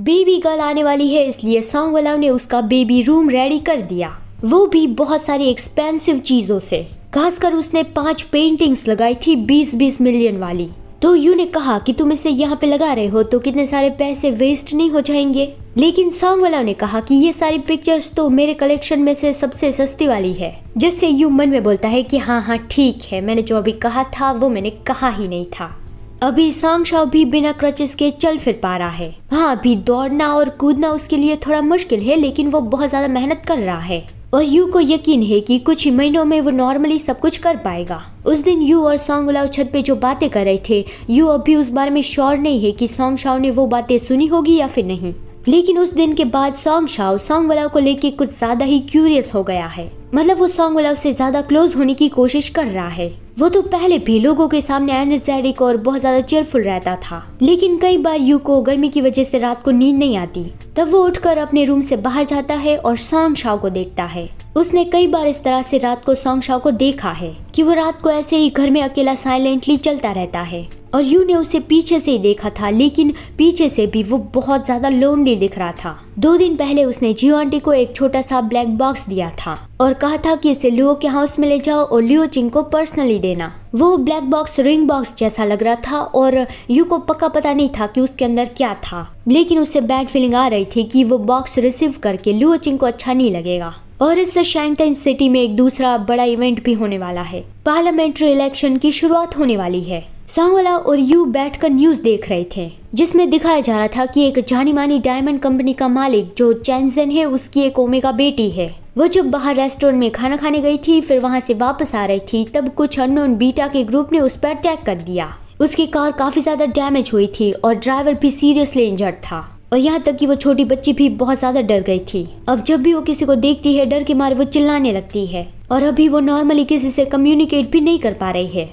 Baby girl आने वाली है, इसलिए सॉन्ग वाला ने उसका बेबी रूम रेडी कर दिया। वो भी बहुत सारी एक्सपेंसिव चीज़ों से। खासकर उसने पाँच पेंटिंग्स लगाई थी 20-20 मिलियन वाली। तो यू ने कहा कि तुम इसे यहाँ पे लगा रहे हो तो कितने सारे पैसे वेस्ट नहीं हो जाएँगे? लेकिन सॉन्ग वाला ने कहा कि ये सारी पिक्चर्स तो मेरे कलेक्शन में से सबसे सस्ती वाली है। जिससे यू मन में बोलता है कि हाँ हाँ ठीक है, मैंने जो अभी कहा था वो मैंने कहा ही नहीं था। अभी सॉन्ग शाओ भी बिना क्रचेस के चल फिर पा रहा है। हाँ अभी दौड़ना और कूदना उसके लिए थोड़ा मुश्किल है, लेकिन वो बहुत ज़्यादा मेहनत कर रहा है। और यू को यकीन है कि कुछ ही महीनों में वो नॉर्मली सब कुछ कर पाएगा। उस दिन यू और सॉन्ग गुलाव छत पे जो बातें कर रहे थे, यू अभी उस बारे में श्योर नहीं है कि सॉन्ग शाओ ने वो बातें सुनी होगी या फिर नहीं। लेकिन उस दिन के बाद सॉन्ग शाओ सॉन्ग वाला को लेके कुछ ज़्यादा ही क्यूरियस हो गया है। मतलब वो सॉन्ग वाला से ज़्यादा क्लोज होने की कोशिश कर रहा है। वो तो पहले भी लोगों के सामने एनर्जेटिक और बहुत ज़्यादा चेयरफुल रहता था। लेकिन कई बार यू को गर्मी की वजह से रात को नींद नहीं आती। तब वो उठकर अपने रूम से बाहर जाता है और सॉन्ग शाओ को देखता है। उसने कई बार इस तरह से रात को सॉन्ग शाओ को देखा है कि वो रात को ऐसे ही घर में अकेला साइलेंटली चलता रहता है। और यू ने उसे पीछे से ही देखा था, लेकिन पीछे से भी वो बहुत ज़्यादा लोनली दिख रहा था। दो दिन पहले उसने जियो आंटी को एक छोटा सा ब्लैक बॉक्स दिया था और कहा था कि इसे लियो के हाउस में ले जाओ और लियो चिंग को पर्सनली देना। वो ब्लैक बॉक्स रिंग बॉक्स जैसा लग रहा था और यू को पक्का पता नहीं था कि उसके अंदर क्या था। लेकिन उसे बैड फीलिंग आ रही थी कि वो बॉक्स रिसीव करके लियो चिंग को अच्छा नहीं लगेगा। और इस शैंगटन सिटी में एक दूसरा बड़ा इवेंट भी होने वाला है। पार्लियामेंट्री इलेक्शन की शुरुआत होने वाली है। सांगवाला और यू बैठकर न्यूज़ देख रहे थे, जिसमें दिखाया जा रहा था कि एक जानी मानी डायमंड कंपनी का मालिक जो चैनसन है, उसकी एक ओमेगा बेटी है। वो जब बाहर रेस्टोरेंट में खाना खाने गई थी, फिर वहाँ से वापस आ रही थी, तब कुछ अननोन बीटा के ग्रुप ने उस पर अटैक कर दिया। उसकी कार काफ़ी ज़्यादा डैमेज हुई थी और ड्राइवर भी सीरियसली इंजर्ड था। और यहाँ तक कि वो छोटी बच्ची भी बहुत ज़्यादा डर गई थी। अब जब भी वो किसी को देखती है, डर के मारे वो चिल्लाने लगती है। और अभी वो नॉर्मली किसी से कम्युनिकेट भी नहीं कर पा रही है।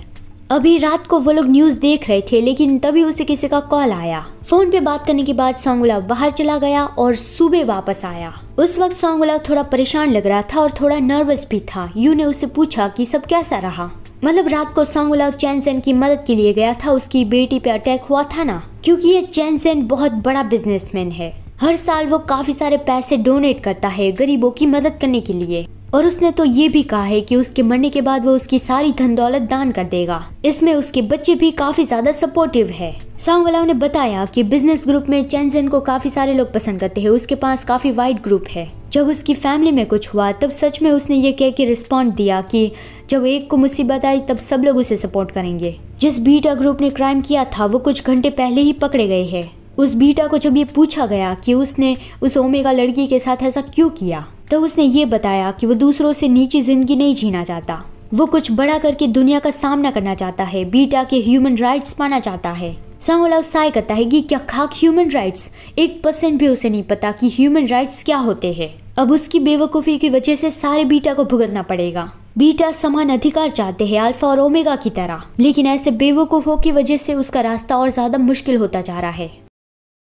अभी रात को वो लोग न्यूज़ देख रहे थे, लेकिन तभी उसे किसी का कॉल आया। फ़ोन पे बात करने के बाद सोंगुला बाहर चला गया और सुबह वापस आया। उस वक्त सोंगुला थोड़ा परेशान लग रहा था और थोड़ा नर्वस भी था। यू ने उससे पूछा कि सब कैसा रहा? मतलब रात को सोंगुला चैनसेन की मदद के लिए गया था, उसकी बेटी पे अटैक हुआ था ना? क्योंकि ये चैनसेन बहुत बड़ा बिजनेसमैन है। हर साल वो काफ़ी सारे पैसे डोनेट करता है गरीबों की मदद करने के लिए। और उसने तो ये भी कहा है कि उसके मरने के बाद वो उसकी सारी धन दौलत दान कर देगा। इसमें उसके बच्चे भी काफ़ी ज़्यादा सपोर्टिव है। सॉन्ग वाला ने बताया कि बिज़नेस ग्रुप में चैनसेन को काफ़ी सारे लोग पसंद करते हैं। उसके पास काफ़ी वाइड ग्रुप है। जब उसकी फैमिली में कुछ हुआ, तब सच में उसने ये कह के रिस्पॉन्ड दिया कि जब एक को मुसीबत आई, तब सब लोग उसे सपोर्ट करेंगे। जिस बीटा ग्रुप ने क्राइम किया था, वो कुछ घंटे पहले ही पकड़े गए हैं। उस बीटा को जब ये पूछा गया कि उसने उस ओमेगा लड़की के साथ ऐसा क्यों किया तो उसने ये बताया कि वो दूसरों से नीची ज़िंदगी नहीं जीना चाहता। वो कुछ बड़ा करके दुनिया का सामना करना चाहता है, बीटा के ह्यूमन राइट्स पाना चाहता है। सांगोला करता है कि क्या खाक ह्यूमन राइट्स एक परसेंट भी उसे नहीं पता कि ह्यूमन राइट्स क्या होते हैं। अब उसकी बेवकूफ़ी की वजह से सारे बीटा को भुगतना पड़ेगा। बीटा समान अधिकार चाहते हैं अल्फ़ा और ओमेगा की तरह, लेकिन ऐसे बेवकूफों की वजह से उसका रास्ता और ज़्यादा मुश्किल होता जा रहा है।